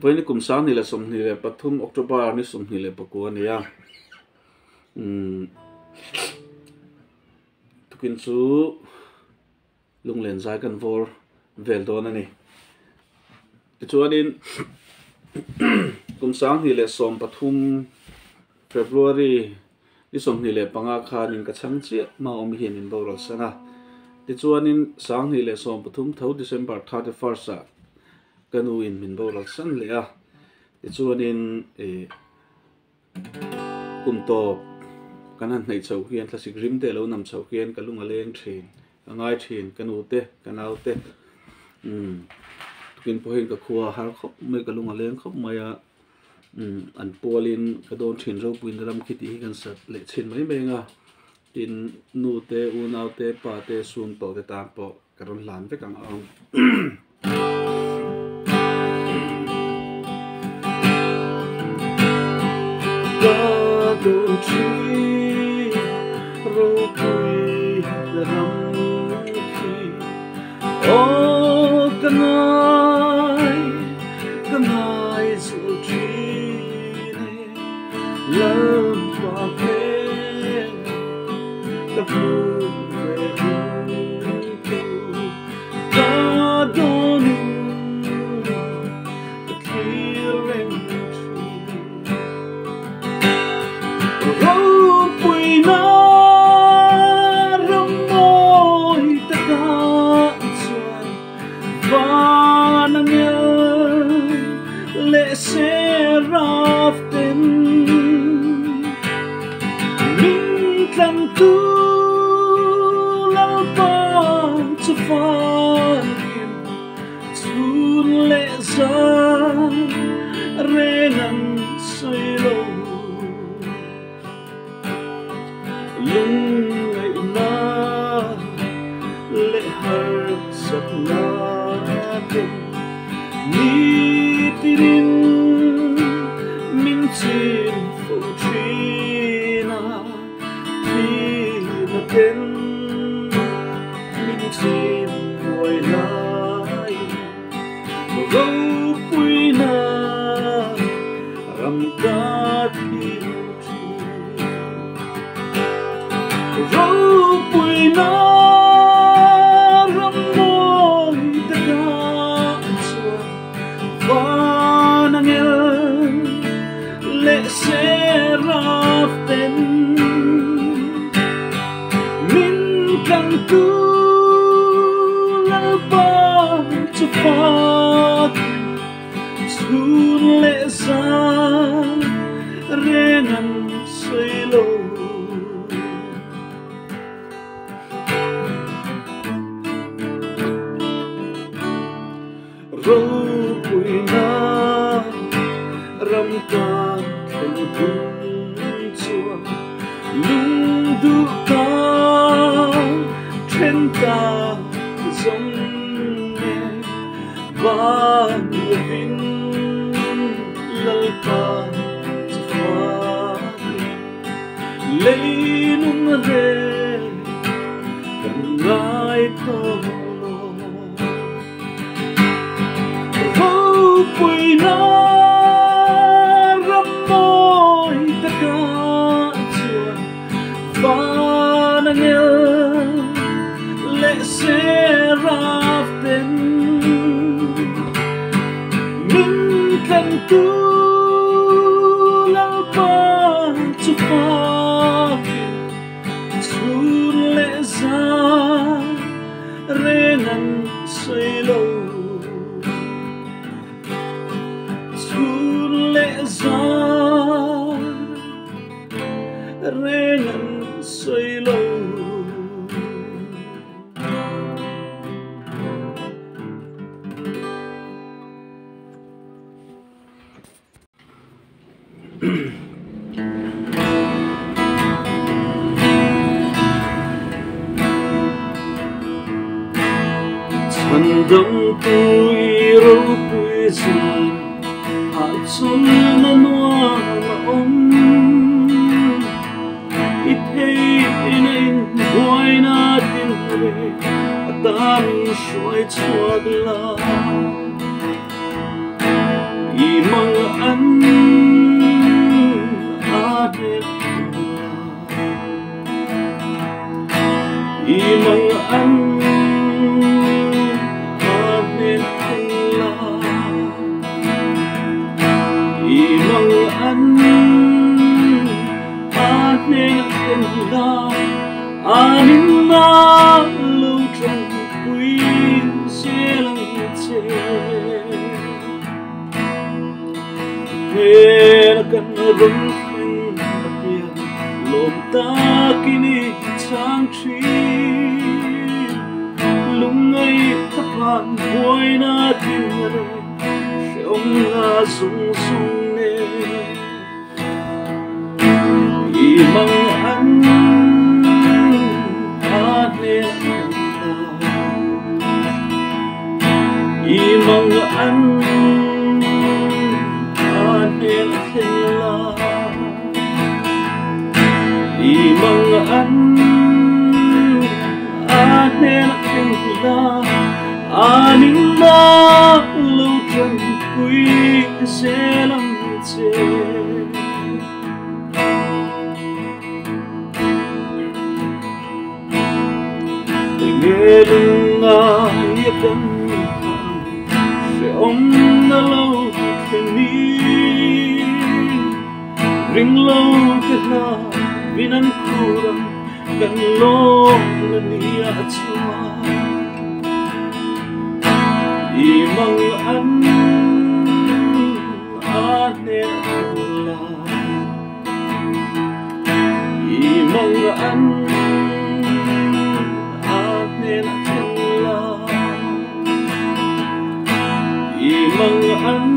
boini kum sa ni la som ni le pathum october ni som ni le pakwa ni ya um hmm. tukin chu lung len zai kan vor vel don ani. Chuanin kum sa ni le som pathum february ni som ni le panga khan in ka chang chi ma om hian in bo rol sanga ti chuanin sang ni le som pathum tho december 31 sa. Kanu in min bo lak san le a ti chuan in e kum to kan kanan nei chau hian thlasik rim te lo nam chau hian kalunga leng thin angai thin kanu te kanau te um tukin po hin ka khuwa har khop mai kalunga leng khop maya um an polin ka don thin ro puin ram khiti hi kan sat le chin mai mai nga tin nu te u nau te pa te sun to te tam po karon lan ve kang ang Dolci rokui ramki Oh ganai ganai love my pain the blue tu lệ ra rengan xây lâu râu bụi na ram can khen tung chua lung du ta, trên ta giống nghe. Và người vinh dal canto fuori lei non re per mai parlo dopo in arra poi da Thần đông tôi râu bụi rừng Hạ xuân nó noa là ông. Ít hay nên na tin về Ta imang an adet imang an anin na lu trăng quý sẽ lăng chê. Hera kan rung khang apia Lom ta chang chi Lungai tapan boy na tingare Shong sung sung ne Imang chân quy sẽ lắm chê nghe lưng ai cần sẽ ông đã lâu khen ni ring lâu kết na binan kurang kan long na niya at suwa imang an la imang an